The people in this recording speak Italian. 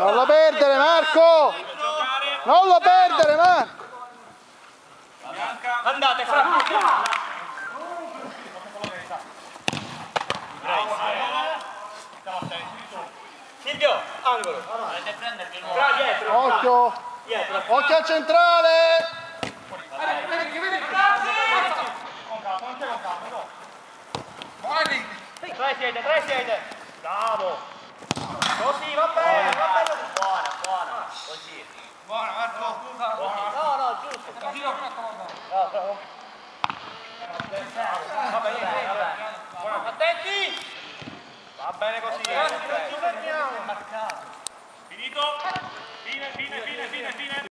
Non lo perdere Marco! Non lo perdere Marco! Andate, fra. Silvio, angolo. Volete prendervi il dietro. Occhio! Dietro. Occhio al centrale! Tre siete, tre siete. Bravo. Così, va bene. Buona. Così. Buona Marco. No, no, giusto. A comando. Bravo, bravo. Va bene, va bene. Attenti! Va bene così. Finito?